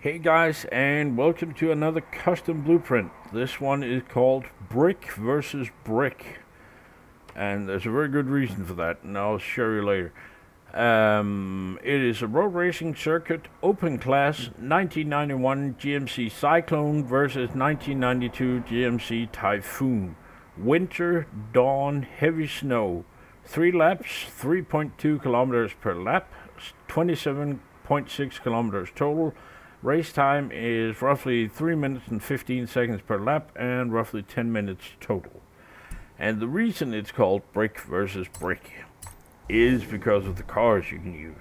Hey guys, and welcome to another custom blueprint. This one is called Brick versus Brick. And there's a very good reason for that, and I'll show you later. Um, it is a road racing circuit, open class, 1991 GMC Syclone versus 1992 GMC Typhoon. Winter, dawn, heavy snow. Three laps, 3.2 kilometers per lap, 27.6 kilometers total. Race time is roughly 3 minutes and 15 seconds per lap and roughly 10 minutes total. And the reason it's called brick versus brick is because of the cars you can use.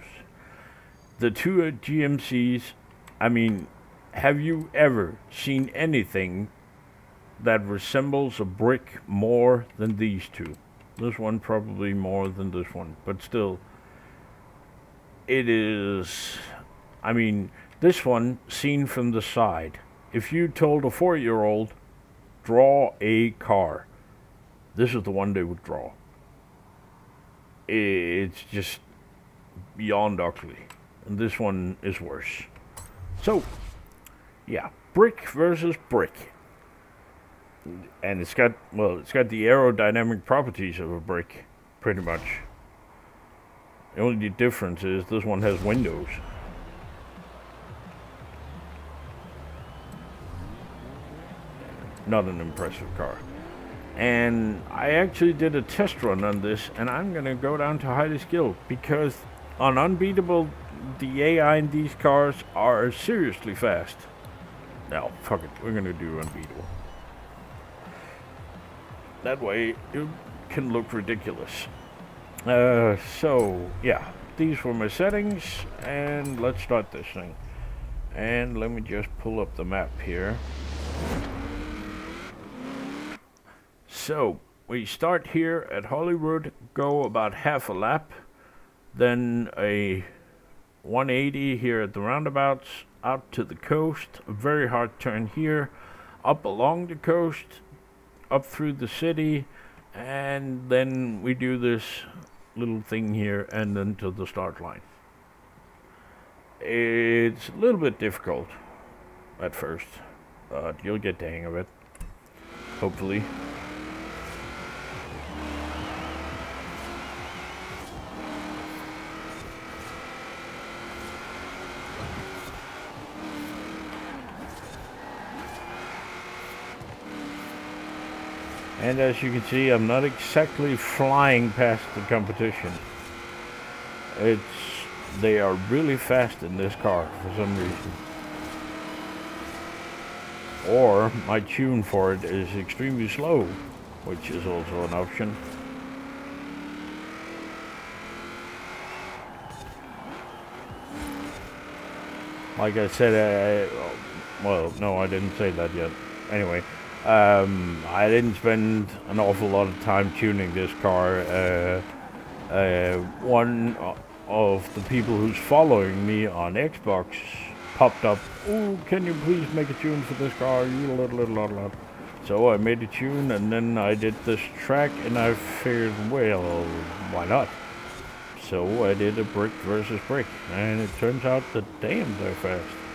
The two GMCs, I mean, have you ever seen anything that resembles a brick more than these two? This one probably more than this one, but still, it is, I mean, this one, seen from the side. If you told a four-year-old, draw a car, this is the one they would draw. It's just beyond ugly. And this one is worse. So, yeah, brick versus brick. And it's got, well, it's got the aerodynamic properties of a brick, pretty much. The only difference is this one has windows. Not an impressive car. And I actually did a test run on this, and I'm going to go down to highly skilled because on Unbeatable, the AI in these cars are seriously fast. Now, fuck it, we're going to do Unbeatable. That way, it can look ridiculous. Uh, so, yeah, these were my settings, and let's start this thing. And let me just pull up the map here. So, we start here at Holyrood, go about half a lap, then a 180 here at the roundabouts, out to the coast, a very hard turn here, up along the coast, up through the city, and then we do this little thing here and then to the start line. It's a little bit difficult at first, but you'll get the hang of it, hopefully. And as you can see, I'm not exactly flying past the competition. It's they are really fast in this car for some reason. Or my tune for it is extremely slow, which is also an option. Like I said, I, well, no, I didn't say that yet. Anyway, um, I didn't spend an awful lot of time tuning this car. Uh, uh, one of the people who's following me on Xbox popped up, oh, can you please make a tune for this car? So I made a tune and then I did this track and I figured, well, why not? So I did a brick versus brick and it turns out that damn they're fast.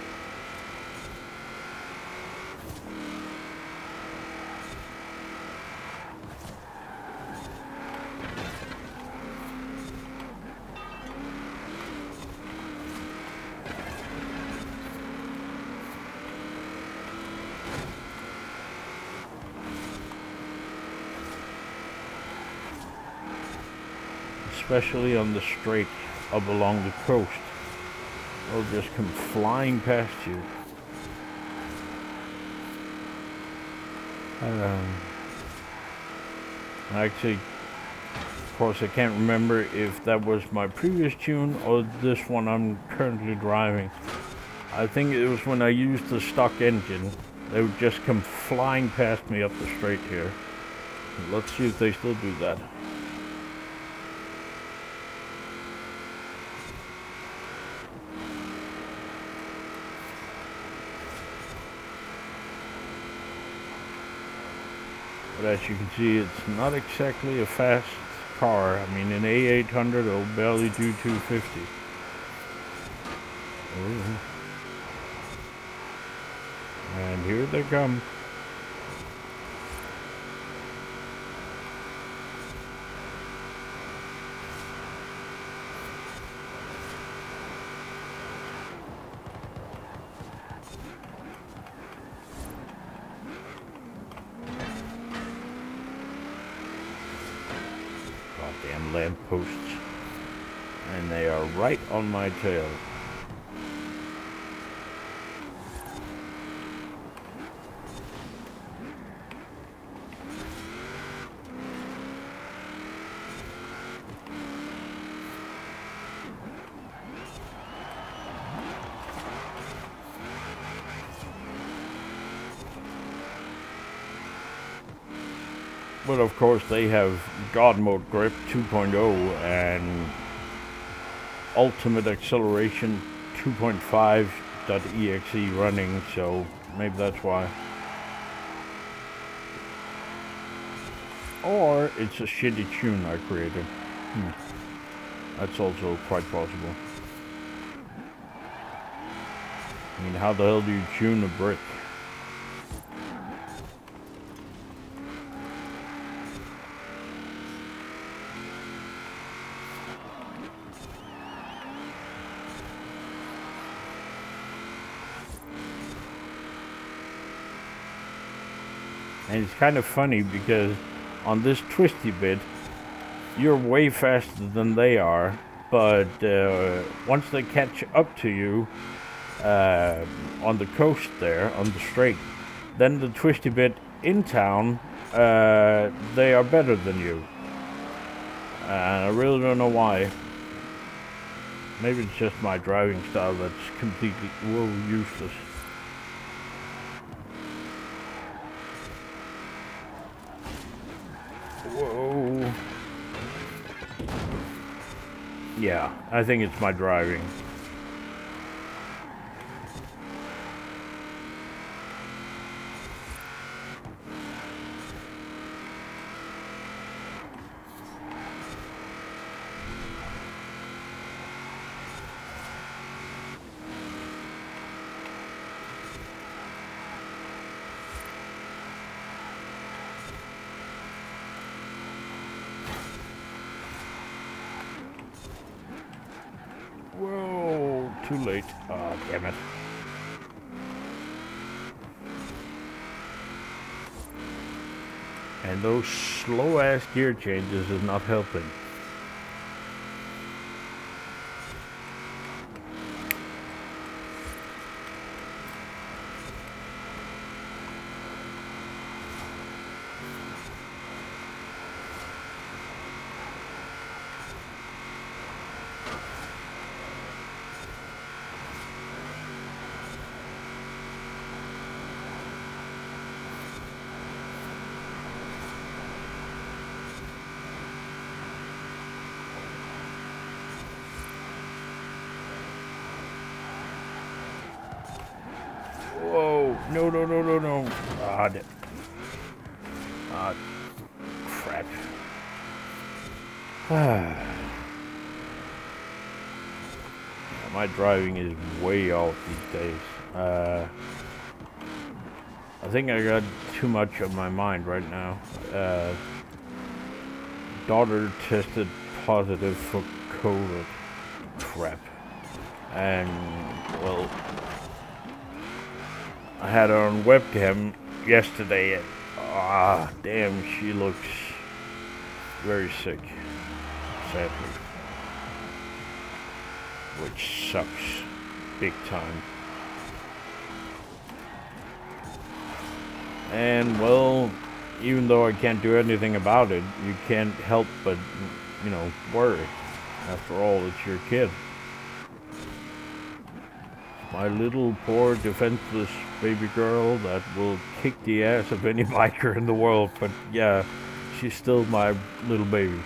Especially on the straight up along the coast. They'll just come flying past you. Um, actually, of course, I can't remember if that was my previous tune or this one I'm currently driving. I think it was when I used the stock engine. They would just come flying past me up the straight here. Let's see if they still do that. But as you can see, it's not exactly a fast car. I mean, an A800 will barely do 250. Ooh. And here they come. Lampposts. And they are right on my tail. But of course they have God Mode Grip 2.0 and Ultimate Acceleration 2.5.exe running, so maybe that's why. Or it's a shitty tune I created. Hmm. That's also quite possible. I mean, how the hell do you tune a brick? And it's kind of funny because on this twisty bit, you're way faster than they are. But uh, once they catch up to you uh, on the coast there, on the straight, then the twisty bit in town, uh, they are better than you. And I really don't know why. Maybe it's just my driving style that's completely whoa, useless. Yeah, I think it's my driving. Too late. Ah, damn it. And those slow ass gear changes is not helping. No, no, no, no, no. Ah, da- ah crap. My driving is way off these days. Uh, I think I got too much on my mind right now. Uh, daughter tested positive for COVID. Crap. And, well, I had her on webcam yesterday ah, damn, she looks very sick, sadly. Which sucks big time. And, well, even though I can't do anything about it, you can't help but, you know, worry. After all, it's your kid. My little poor defenseless baby girl that will kick the ass of any biker in the world, but yeah, she's still my little baby.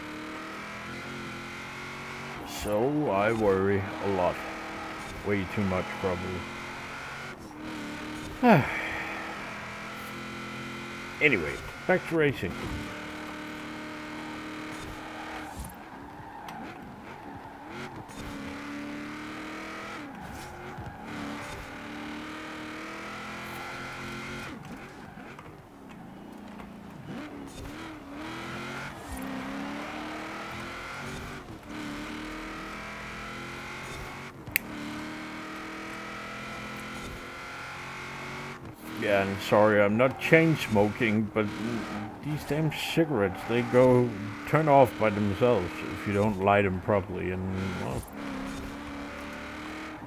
So I worry a lot. Way too much, probably. anyway, back to racing. And sorry, I'm not chain smoking, but these damn cigarettes, they go turn off by themselves if you don't light them properly. And well,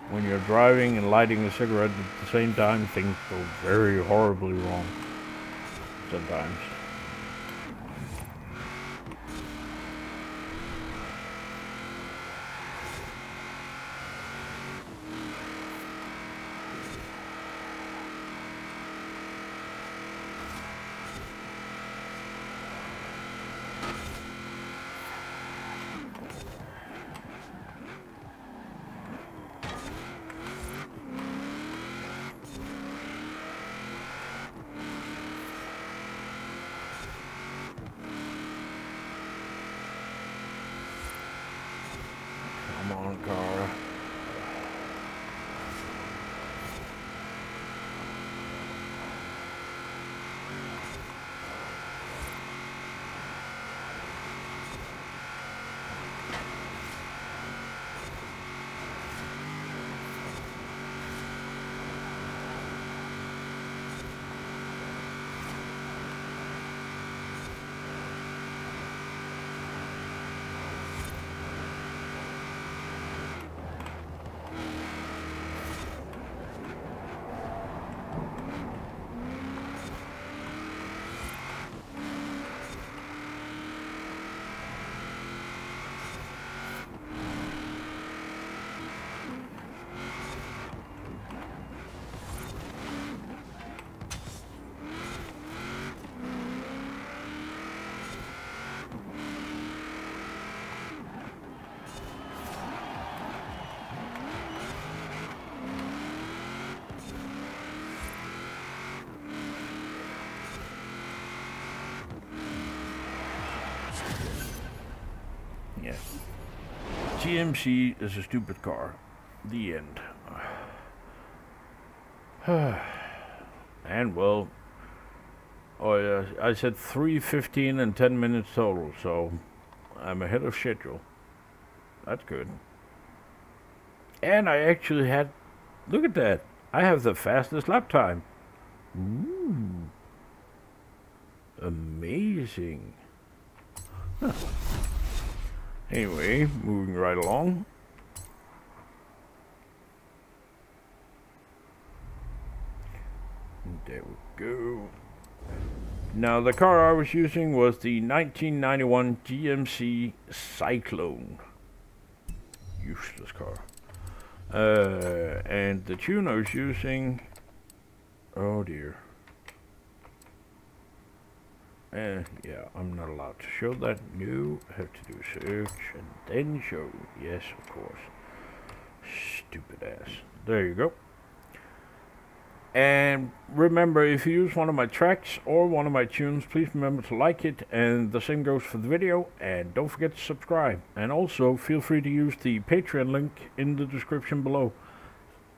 when you're driving and lighting a cigarette at the same time, things go very horribly wrong sometimes. GMC is a stupid car. The end. and well, oh yeah, I said 3:15 and 10 minutes total, so I'm ahead of schedule. That's good. And I actually had, look at that, I have the fastest lap time. Ooh. Amazing. Huh. Anyway, moving right along. There we go. Now, the car I was using was the 1991 GMC Syclone. Useless car. Uh, and the tune I was using... Oh dear. Uh, yeah, I'm not allowed to show that. No, I have to do search and then show. Yes, of course. Stupid ass. There you go. And remember, if you use one of my tracks or one of my tunes, please remember to like it. And the same goes for the video. And don't forget to subscribe. And also, feel free to use the Patreon link in the description below.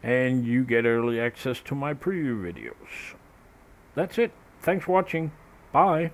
And you get early access to my preview videos. That's it. Thanks for watching. Bye.